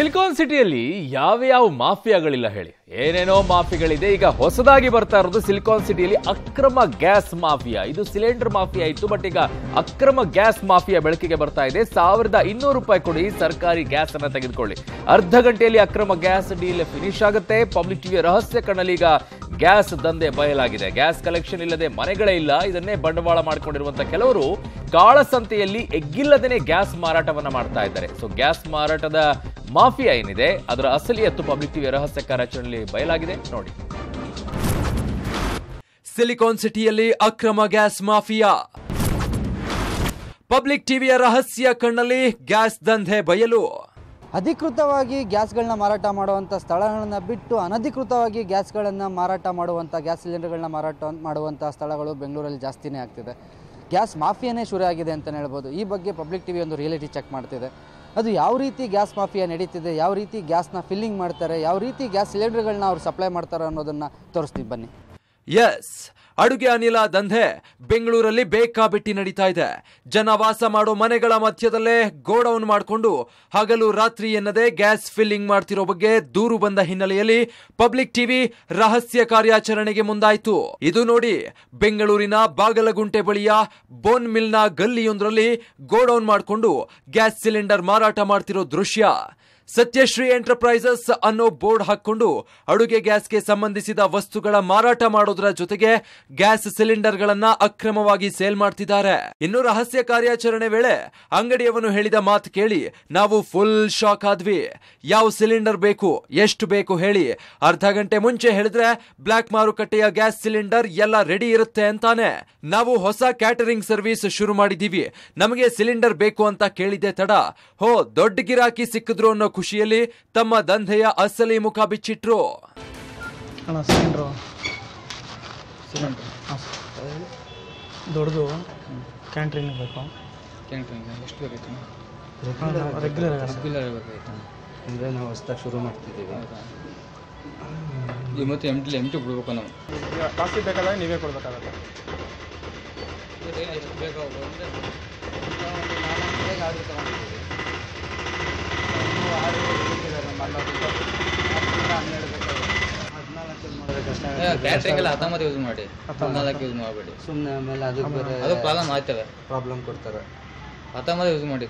Silicon ಸಿಟಿಯಲ್ಲಿ ಯಾವ ಯಾವ ಮಾಫಿಯಾಗಳಿಲ್ಲ ಹೇಳಿ. ಏನೇನೋ ಮಾಫಿಗಳಿದೆ, ಈಗ ಹೊಸದಾಗಿ ಬರ್ತಾ ಇರೋದು ಸಿಲಿಕಾನ್ ಸಿಟಿಯಲ್ಲಿ ಅಕ್ರಮ ಗ್ಯಾಸ್ ಮಾಫಿಯಾ. ಇದು ಸಿಲಿಂಡರ್ ಮಾಫಿಯಾ ಇತ್ತು, ಬಟ್ ಈಗ ಅಕ್ರಮ ಗ್ಯಾಸ್ ಮಾಫಿಯಾ ಬೆಳಕಿಗೆ ಬರ್ತಾ ಇದೆ. ಸಾವಿರದ ಇನ್ನೂರು ರೂಪಾಯಿ ಕೊಡಿ, ಸರ್ಕಾರಿ ಗ್ಯಾಸ್ ಅನ್ನ ತೆಗೆದುಕೊಳ್ಳಿ. ಅರ್ಧ ಗಂಟೆಯಲ್ಲಿ ಅಕ್ರಮ ಗ್ಯಾಸ್ ಡೀಲ್ ಫಿನಿಶ್ ಆಗುತ್ತೆ. ಪಬ್ಲಿಕ್ ಟಿವಿಯ ರಹಸ್ಯ ಕಣ್ಣಲ್ಲಿ ಈಗ ಗ್ಯಾಸ್ ದಂಧೆ ಬಯಲಾಗಿದೆ. ಗ್ಯಾಸ್ ಕಲೆಕ್ಷನ್ ಇಲ್ಲದೆ ಮನೆಗಳೇ ಇಲ್ಲ. ಇದನ್ನೇ ಬಂಡವಾಳ ಮಾಡಿಕೊಂಡಿರುವಂತಹ ಕೆಲವರು ಕಾಳಸಂತೆಯಲ್ಲಿ ಎಗ್ಗಿಲ್ಲದೇನೆ ಗ್ಯಾಸ್ ಮಾರಾಟವನ್ನ ಮಾಡ್ತಾ ಇದ್ದಾರೆ. ಸೊ ಗ್ಯಾಸ್ ಮಾರಾಟದ ಮಾಫಿಯಾ ಏನಿದೆ? ಅದರ ಅಸಲಿ ಎತ್ತು ಪಬ್ಲಿಕ್ ಟಿವಿಯ ರಹಸ್ಯ ಕಾರ್ಯಾಚರಣೆಯಲ್ಲಿ ಬಯಲಾಗಿದೆ. ನೋಡಿ. ಸಿಲಿಕಾನ್ ಸಿಟಿಯಲ್ಲಿ ಅಕ್ರಮ ಗ್ಯಾಸ್ ಮಾಫಿಯಾ. ಪಬ್ಲಿಕ್ ಟಿವಿಯ ರಹಸ್ಯ ಕಣ್ಣಲ್ಲಿ ಗ್ಯಾಸ್ ದಂಧೆ ಬಯಲು. ಅಧಿಕೃತವಾಗಿ ಗ್ಯಾಸ್ಗಳನ್ನ ಮಾರಾಟ ಮಾಡುವಂಥ ಸ್ಥಳಗಳನ್ನು ಬಿಟ್ಟು ಅನಧಿಕೃತವಾಗಿ ಗ್ಯಾಸ್ಗಳನ್ನು ಮಾರಾಟ ಮಾಡುವಂಥ ಗ್ಯಾಸ್ ಸಿಲಿಂಡರ್ಗಳನ್ನ ಮಾರಾಟ ಮಾಡುವಂಥ ಸ್ಥಳಗಳು ಬೆಂಗಳೂರಲ್ಲಿ ಜಾಸ್ತಿನೇ ಆಗ್ತಿದೆ. ಗ್ಯಾಸ್ ಮಾಫಿಯಾನೇ ಶುರು ಆಗಿದೆ ಅಂತಲೇ ಹೇಳ್ಬೋದು. ಈ ಬಗ್ಗೆ ಪಬ್ಲಿಕ್ ಟಿವಿ ಒಂದು ರಿಯಾಲಿಟಿ ಚೆಕ್ ಮಾಡ್ತಿದೆ. ಅದು ಯಾವ ರೀತಿ ಗ್ಯಾಸ್ ಮಾಫಿಯಾ ನಡೀತಿದೆ, ಯಾವ ರೀತಿ ಗ್ಯಾಸ್ನ ಫಿಲ್ಲಿಂಗ್ ಮಾಡ್ತಾರೆ, ಯಾವ ರೀತಿ ಗ್ಯಾಸ್ ಸಿಲಿಂಡರ್ಗಳನ್ನ ಅವ್ರು ಸಪ್ಲೈ ಮಾಡ್ತಾರೆ ಅನ್ನೋದನ್ನು ತೋರಿಸ್ತೀವಿ ಬನ್ನಿ. ಎಸ್ ಅಡುಗೆ ಅನಿಲ ದಂಧೆ ಬೆಂಗಳೂರಲ್ಲಿ ಬೇಕಾಬಿಟ್ಟಿ ನಡೀತಾ ಇದೆ. ಜನ ವಾಸ ಮಾಡೋ ಮನೆಗಳ ಮಧ್ಯದಲ್ಲೇ ಗೋಡೌನ್ ಮಾಡಿಕೊಂಡು ಹಗಲು ರಾತ್ರಿ ಎನ್ನದೆ ಗ್ಯಾಸ್ ಫಿಲ್ಲಿಂಗ್ ಮಾಡ್ತಿರೋ ಬಗ್ಗೆ ದೂರು ಬಂದ ಹಿನ್ನೆಲೆಯಲ್ಲಿ ಪಬ್ಲಿಕ್ ಟಿವಿ ರಹಸ್ಯ ಕಾರ್ಯಾಚರಣೆಗೆ ಮುಂದಾಯಿತು. ಇದು ನೋಡಿ ಬೆಂಗಳೂರಿನ ಬಾಗಲಗುಂಟೆ ಬಳಿಯ ಬೋನ್ ಮಿಲ್ನ ಗಲ್ಲಿಯೊಂದರಲ್ಲಿ ಗೋಡೌನ್ ಮಾಡಿಕೊಂಡು ಗ್ಯಾಸ್ ಸಿಲಿಂಡರ್ ಮಾರಾಟ ಮಾಡ್ತಿರೋ ದೃಶ್ಯ. ಸತ್ಯಶ್ರೀ ಎಂಟರ್ಪ್ರೈಸಸ್ ಅನ್ನೋ ಬೋರ್ಡ್ ಹಾಕೊಂಡು ಅಡುಗೆ ಗ್ಯಾಸ್ಗೆ ಸಂಬಂಧಿಸಿದ ವಸ್ತುಗಳ ಮಾರಾಟ ಮಾಡೋದ್ರ ಜೊತೆಗೆ ಗ್ಯಾಸ್ ಸಿಲಿಂಡರ್ಗಳನ್ನ ಅಕ್ರಮವಾಗಿ ಸೇಲ್ ಮಾಡ್ತಿದ್ದಾರೆ. ಇನ್ನು ರಹಸ್ಯ ಕಾರ್ಯಾಚರಣೆ ವೇಳೆ ಅಂಗಡಿಯವನು ಹೇಳಿದ ಮಾತು ಕೇಳಿ ನಾವು ಫುಲ್ ಶಾಕ್ ಆದ್ವಿ. ಯಾವ ಸಿಲಿಂಡರ್ ಬೇಕು, ಎಷ್ಟು ಬೇಕು ಹೇಳಿ. ಅರ್ಧ ಗಂಟೆ ಮುಂಚೆ ಹೇಳಿದ್ರೆ ಬ್ಲಾಕ್ ಮಾರುಕಟ್ಟೆಯ ಗ್ಯಾಸ್ ಸಿಲಿಂಡರ್ ಎಲ್ಲ ರೆಡಿ ಇರುತ್ತೆ ಅಂತಾನೆ. ನಾವು ಹೊಸ ಕ್ಯಾಟರಿಂಗ್ ಸರ್ವಿಸ್ ಶುರು ಮಾಡಿದೀವಿ ನಮಗೆ ಸಿಲಿಂಡರ್ ಬೇಕು ಅಂತ ಕೇಳಿದ್ದೆ ತಡ. ಹೋ, ದೊಡ್ಡ ಗಿರಾಕಿ ಸಿಕ್ಕಿದ್ರು ಅನ್ನೋ ಖುಷಿಯಲ್ಲಿ ತಮ್ಮ ದಂಧೆಯ ಅಸಲಿ ಮುಖ ಬಿಚ್ಚಿಟ್ರು. ದೊಡ್ಡದು ಕ್ಯಾಂಟ್ರಿನ್ ಬೇಕು. ಕ್ಯಾಂಟೀನ್ ಎಷ್ಟು ಬೇಕಾಯ್ತು ರೆಗ್ಯುಲರ್ ರೆಗ್ಯುಲರ್ ಬೇಕಾಯ್ತು. ಅಂದರೆ ನಾವು ಹೊಸ್ದಾಗಿ ಶುರು ಮಾಡ್ತಿದ್ದೀವಿ. ಈ ಮತ್ತು ಎಂ ಟಿ ಎಂ ಟಿ ಬಿಡ್ಬೇಕು ನಾವು. ಜಾಸ್ತಿ ಬೇಕಲ್ಲ ನೀವೇ ಕೊಡ್ಬೇಕಾಗತ್ತೆ. ಎಷ್ಟು ಬೇಕಾಗ ಕ್ಯಾಟ್ರಿಂಗ್ ಎಲ್ಲ ಹತ್ತೊಂಬತ್ತು ಯೂಸ್ ಮಾಡಿ. ಹದಿನಾಲ್ಕು ಯೂಸ್ ಮಾಡಬೇಡಿ. ಸುಮ್ಮನೆ ಆಮೇಲೆ ಅದು ಬೇರೆ ಅದು ಪ್ರಾಬ್ಲಮ್ ಆಯ್ತವೆ ಪ್ರಾಬ್ಲಮ್ ಕೊಡ್ತಾರೆ. ಹತ್ತೊಂಬತ್ತು ಯೂಸ್ ಮಾಡಿ.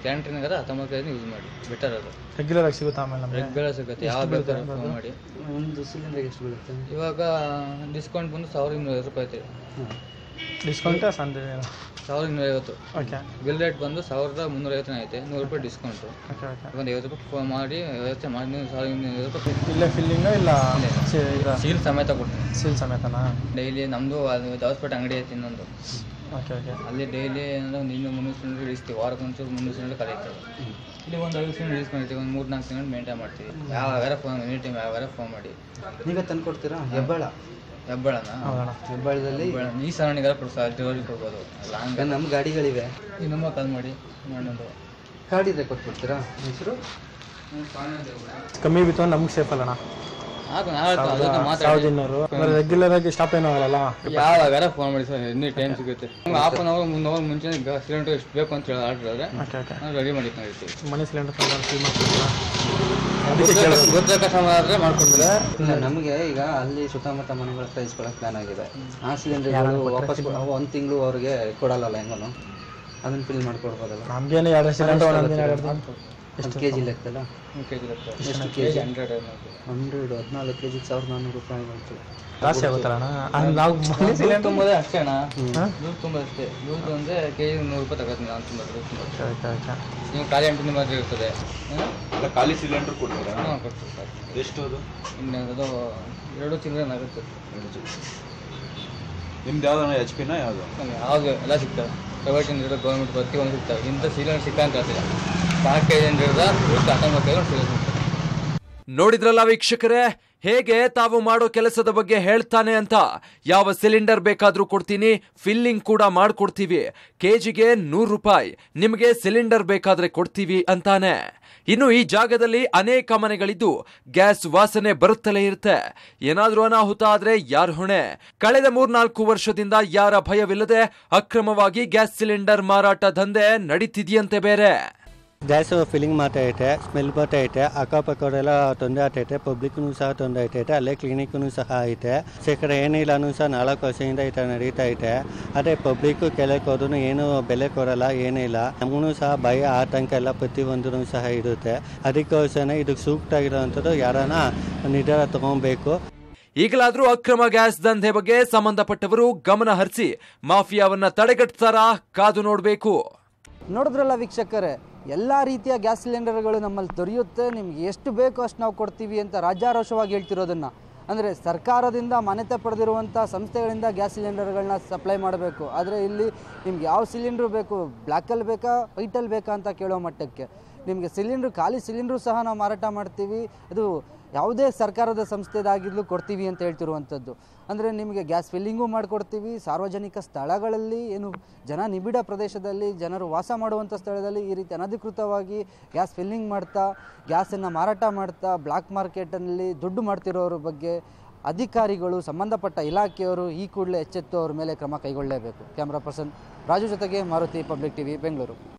ಹತ್ತೊಂಬತ್ತು ಯೂಸ್ ಮಾಡಿ. ಬೆಟರ್ ಅದು. ರೆಗ್ಯುಲರ್ ಆಗಿ ಸಿಗುತ್ತೆ ಆಮೇಲೆ ನಮಗೆ? ರೆಗ್ಯುಲರ್ ಸಿಗುತ್ತೆ. ಯಾವ ಬೇಕಾದ್ರೂ ಫೋನ್ ಮಾಡಿ. ಒಂದು ಸಿಲಿಂಡರ್ಗೆ ಎಷ್ಟು ಬೀಳುತ್ತೆ? ಇವಾಗ ಡಿಸ್ಕೌಂಟ್ ಬಂದು ಸಾವಿರದ ಇನ್ನೂರು ರೂಪಾಯಿ ಐತೆ. ಡಿಸ್ಕೌಂಟ್ ಸಾವಿರದ ಇನ್ನೂರೈವತ್ತು ಓಕೆ ಬಿಲ್ ರೇಟ್ ಬಂದು ಸಾವಿರದ ಮುನ್ನೂರೈವತ್ತು ಐತೆ ನೂರು ರೂಪಾಯಿ ಡಿಸ್ಕೌಂಟು ಓಕೆ ಓಕೆ ಒಂದು ಐವತ್ತು ರೂಪಾಯಿ ಫೋನ್ ಮಾಡಿ ವ್ಯವಸ್ಥೆ ಮಾಡಿ ನೀವು ಸಾವಿರದ ಇನ್ನೂರು ರೂಪಾಯಿ ಇಲ್ಲೇ ಫಿಲ್ಲಿಂಗ ಇಲ್ಲ ಇದು ಸೀಲ್ ಸಮೇತ ಕೊಡ್ತೀನಿ. ಸೀಲ್ ಸಮೇತನಾ? ಡೈಲಿ ನಮ್ಮದು ಅದು ದವಸ್ಪೇಟೆ ಅಂಗಡಿ ಐತೆ ಇನ್ನೊಂದು. ಓಕೆ ಓಕೆ ಅಲ್ಲಿ ಡೈಲಿ ಏನಂದ್ರೆ ಒಂದು ಇನ್ನೂ ಮುನ್ನೂರು ಸಿಲಿಂಡರ್ ಇಳಿಸ್ತೀವಿ. ವಾರಕ್ಕೆ ಒಂಚೂರು ಮುನ್ನೂರು ಸಿಲಿಂಡರ್ ಕರೀತೀವಿ. ಇಲ್ಲಿ ಒಂದು ಐದು ಸಿಲಿಂಡರ್ ಇಳಿಸ್ಕೊಂಡಿರ್ತೀವಿ ಒಂದು ಮೂರು ನಾಲ್ಕು ಸಿಲಿಂಡರ್ ಮೇಂಟೈನ್ ಮಾಡ್ತೀವಿ. ಯಾವಾಗಾರ ಫೋನ್ ಎನಿ ಟೈಮ್ ಯಾವಾಗ ಫೋನ್ ಮಾಡಿ. ನೀವೇ ತಂದು ಕೊಡ್ತೀರಾ ಹೆಬ್ಬಾಳ? ಹೆಬ್ಬಳನ? ಹೆಬ್ಬಾಳದಲ್ಲಿ ಈ ಸರಣಿಗೆಲ್ಲ ಕೊಡ್ತಾರೆ ಡೆಲಿವರಿ ಕೊಡ್ಬೋದು. ಲಾಂಗ್ ನಮ್ಮ ಗಾಡಿಗಳಿವೆ. ಈ ನಮ್ಮ ಕಾಲ್ ಮಾಡಿ ಮಾಡೋದು ಗಾಡಿದೆ ಕೊಟ್ಬಿಡ್ತೀರಾ? ಹೆಸರು ಕಮ್ಮಿ ಬಿತ್ತು ನಮ್ಗೆ ಸೇಫ್ ಅಲ್ಲಣ್ಣ. ರೆಗ್ಯುಲರ್ ಆಗಿ ಸ್ಟಾಪ್ ಏನು ಆಗಲ್ಲ ಯಾವಾಗಾರ ಫೋನ್ ಮಾಡಿ ಸರ್ ಎನಿ ಟೈಮ್ ಸಿಗುತ್ತೆ. ಹಾಫ್ ಅನ್ ಅವರ್ ಮುಂದೆ ಅವರ್ ಮುಂಚೆ ಸಿಲಿಂಡರ್ ಎಷ್ಟು ಬೇಕು ಅಂತ ಹೇಳಿ ಆರ್ಡರ್ ಆದರೆ ಓಕೆ ಓಕೆ ನಾವು ರೆಡಿ ಮಾಡಿ ಮನೆ ಸಿಲಿಂಡರ್ ತಂದು ಫೀಲ್ ಮಾಡ್ತೀರಾ? ಗೊತ್ತ ಕಸ್ಟಮರ್ ಆದರೆ ಮಾಡ್ಕೊಂಡ್ರೆ ನಮಗೆ ಈಗ ಅಲ್ಲಿ ಸುತ್ತಮುತ್ತ ಮನೆಗಳ ಇಸ್ಕೊಳಕ್ ಪ್ಲಾನ್ ಆಗಿದೆ. ಆ ಸಿಲಿಂಡರ್ ವಾಪಸ್ ಒಂದು ತಿಂಗಳು ಅವ್ರಿಗೆ ಕೊಡಲ್ಲ ಹೆಂಗನು? ಅದನ್ನ ಫಿಲ್ ಮಾಡ್ಕೊಡ್ಬೋದಲ್ಲ. ನಮ್ಗೇನು ಎರಡು ಸಿಲಿಂಡರ್ ಎಷ್ಟು ಕೆ ಜಿ ಲೆಕ್ಕಲ್ಲ ಕೆ ಜಿ ಎಷ್ಟು ಕೆ ಜಿ ಹಂಡ್ರೆಡ್ ಹಂಡ್ರೆಡ್ ಹದಿನಾಲ್ಕು ಕೆ ಜಿಗೆ ಸಾವಿರದ ನಾನ್ನೂರು ರೂಪಾಯಿ ಬಂತು. ಜಾಸ್ತಿ ಆಗುತ್ತಲ್ಲ ಅಣ್ಣ? ನಾವು ಮನಿ ಸಿಲಿಂಡರ್ ತುಂಬೋದೇ ಅಷ್ಟೇ ಅಣ್ಣ. ದುಡ್ಡು ತುಂಬ ಅಷ್ಟೇ. ದುಡ್ಡು ಅಂದರೆ ಕೆ ಜಿ ನೂರು ರೂಪಾಯಿ ತಗೋತೀನಿ ನಾನು ತುಂಬ ದುಡ್ಡು ತುಂಬ ನೀವು ಖಾಲಿ ಎಂಟು ಮಾತ್ರ ಇರ್ತದೆ. ಅಲ್ಲ ಖಾಲಿ ಸಿಲಿಂಡರ್ ಕೊಡ್ತೀರಾ? ಹಾಂ ಕೊಡ್ತೀವಿ ಸರ್ ಎಷ್ಟು ಅದು? ಇನ್ನು ಅದು ಎರಡು ಆಗುತ್ತೆ. ನಿಮ್ದು ಯಾವ್ದು ಎಚ್ ಪಿನ ಯಾವುದು? ಯಾವುದು ಎಲ್ಲ ಸಿಗ್ತವೆ. ಪ್ರೈವೇಟ್ ಇಂದ ಗೌರ್ಮೆಂಟ್ ಪ್ರತಿಯೊಂದು ಸಿಗ್ತವೆ. ಇಂಥ ಸಿಲಿಂಡರ್ ಸಿಕ್ಕ ಅಂತ ಹೇಳ್ತಿಲ್ಲ ನಾಲ್ಕು ಕೆ ಜಿ ಹಿಡಿದ ಉಳಿದ ಹತ್ತೊಂಬತ್ತು ನೋಡಿದ್ರಲ್ಲ ವೀಕ್ಷಕರೇ, ಹೇಗೆ ತಾವು ಮಾಡೋ ಕೆಲಸದ ಬಗ್ಗೆ ಹೇಳ್ತಾನೆ ಅಂತ. ಯಾವ ಸಿಲಿಂಡರ್ ಬೇಕಾದ್ರೂ ಕೊಡ್ತೀನಿ, ಫಿಲ್ಲಿಂಗ್ ಕೂಡ ಮಾಡ್ಕೊಡ್ತೀವಿ. ಕೆಜಿಗೆ ನೂರು ರೂಪಾಯಿ, ನಿಮಗೆ ಸಿಲಿಂಡರ್ ಬೇಕಾದ್ರೆ ಕೊಡ್ತೀವಿ ಅಂತಾನೆ. ಇನ್ನು ಈ ಜಾಗದಲ್ಲಿ ಅನೇಕ ಮನೆಗಳಿದ್ದು ಗ್ಯಾಸ್ ವಾಸನೆ ಬರುತ್ತಲೇ ಇರುತ್ತೆ. ಏನಾದರೂ ಅನಾಹುತ ಆದ್ರೆ ಯಾರ್ ಹೊಣೆ? ಕಳೆದ ಮೂರ್ನಾಲ್ಕು ವರ್ಷದಿಂದ ಯಾರ ಭಯವಿಲ್ಲದೆ ಅಕ್ರಮವಾಗಿ ಗ್ಯಾಸ್ ಸಿಲಿಂಡರ್ ಮಾರಾಟ ದಂಧೆ ನಡೀತಿದೆಯಂತೆ ಬೇರೆ. ಗ್ಯಾಸ್ ಫಿಲ್ಲಿಂಗ್ ಮಾಡ್ತಾ ಐತೆ ಸ್ಮೆಲ್ ಬರ್ತಾ ಐತೆ ಅಕ್ಕಪಕ್ಕದೆಲ್ಲ ತೊಂದರೆ ಆಗ್ತೈತೆ ಪಬ್ಲಿಕ್ನು ಸಹ ತೊಂದರೆ ಐತೈತೆ ಅಲ್ಲೇ ಕ್ಲಿನಿಕ್ನು ಸಹ ಐತೆ ಶೇಕಡ ಏನಿಲ್ಲನೂ ಸಹ ನಾಲ್ಕು ವರ್ಷದಿಂದ ಈ ಥರ ನಡೀತಾ ಐತೆ ಅದೇ ಪಬ್ಲಿಕ್ ಕೆಳಕ್ಕೆ ಹೋದ್ರೂ ಏನು ಬೆಲೆ ಕೊಡಲ್ಲ ಏನಿಲ್ಲ ನಮಗೂ ಸಹ ಭಯ ಆತಂಕ ಎಲ್ಲ ಪ್ರತಿಯೊಂದೂ ಸಹ ಇರುತ್ತೆ. ಅದಕ್ಕೋಸ್ಕರ ಇದಕ್ಕೆ ಸೂಕ್ತ ಆಗಿರೋವಂಥದ್ದು ಯಾರನ್ನ ನಿರ್ಧಾರ ತಗೊಬೇಕು ಈಗಲಾದರೂ ಅಕ್ರಮ ಗ್ಯಾಸ್ ದಂಧೆ ಬಗ್ಗೆ ಸಂಬಂಧಪಟ್ಟವರು ಗಮನ ಹರಿಸಿ ಮಾಫಿಯಾವನ್ನ ತಡೆಗಟ್ತಾರಾ ಕಾದು ನೋಡಬೇಕು. ನೋಡಿದ್ರಲ್ಲ ವೀಕ್ಷಕರೇ ಎಲ್ಲ ರೀತಿಯ ಗ್ಯಾಸ್ ಸಿಲಿಂಡರ್ಗಳು ನಮ್ಮಲ್ಲಿ ದೊರೆಯುತ್ತೆ. ನಿಮ್ಗೆ ಎಷ್ಟು ಬೇಕೋ ಅಷ್ಟು ನಾವು ಕೊಡ್ತೀವಿ ಅಂತ ರಾಜ್ಯಾರೋಷವಾಗಿ ಹೇಳ್ತಿರೋದನ್ನು. ಅಂದರೆ ಸರ್ಕಾರದಿಂದ ಮಾನ್ಯತೆ ಪಡೆದಿರುವಂಥ ಸಂಸ್ಥೆಗಳಿಂದ ಗ್ಯಾಸ್ ಸಿಲಿಂಡರ್ಗಳನ್ನ ಸಪ್ಲೈ ಮಾಡಬೇಕು. ಆದರೆ ಇಲ್ಲಿ ನಿಮ್ಗೆ ಯಾವ ಸಿಲಿಂಡ್ರು ಬೇಕು? ಬ್ಲ್ಯಾಕಲ್ಲಿ ಬೇಕಾ? ವೈಟಲ್ಲಿ ಬೇಕಾ ಅಂತ ಕೇಳೋ ಮಟ್ಟಕ್ಕೆ. ನಿಮಗೆ ಸಿಲಿಂಡ್ರು, ಖಾಲಿ ಸಿಲಿಂಡ್ರು ಸಹ ನಾವು ಮಾರಾಟ ಮಾಡ್ತೀವಿ. ಅದು ಯಾವುದೇ ಸರ್ಕಾರದ ಸಂಸ್ಥೆದಾಗಿದ್ಲು ಕೊಡ್ತೀವಿ ಅಂತ ಹೇಳ್ತಿರುವಂಥದ್ದು. ಅಂದರೆ ನಿಮಗೆ ಗ್ಯಾಸ್ ಫಿಲ್ಲಿಂಗು ಮಾಡಿಕೊಡ್ತೀವಿ, ಸಾರ್ವಜನಿಕ ಸ್ಥಳಗಳಲ್ಲಿ ಏನು ಜನ ನಿಬಿಡ ಪ್ರದೇಶದಲ್ಲಿ ಜನರು ವಾಸ ಮಾಡುವಂಥ ಸ್ಥಳದಲ್ಲಿ ಈ ರೀತಿ ಅನಧಿಕೃತವಾಗಿ ಗ್ಯಾಸ್ ಫಿಲ್ಲಿಂಗ್ ಮಾಡ್ತಾ, ಗ್ಯಾಸನ್ನು ಮಾರಾಟ ಮಾಡ್ತಾ ಬ್ಲ್ಯಾಕ್ ಮಾರ್ಕೆಟಲ್ಲಿ ದುಡ್ಡು ಮಾಡ್ತಿರೋರ ಬಗ್ಗೆ ಅಧಿಕಾರಿಗಳು, ಸಂಬಂಧಪಟ್ಟ ಇಲಾಖೆಯವರು ಈ ಕೂಡಲೇ ಎಚ್ಚೆತ್ತು ಅವ್ರ ಮೇಲೆ ಕ್ರಮ ಕೈಗೊಳ್ಳಲೇಬೇಕು. ಕ್ಯಾಮ್ರಾ ಪರ್ಸನ್ ರಾಜು ಜೊತೆಗೆ ಮಾರುತಿ ಪಬ್ಲಿಕ್ ಟಿವಿ, ಬೆಂಗಳೂರು.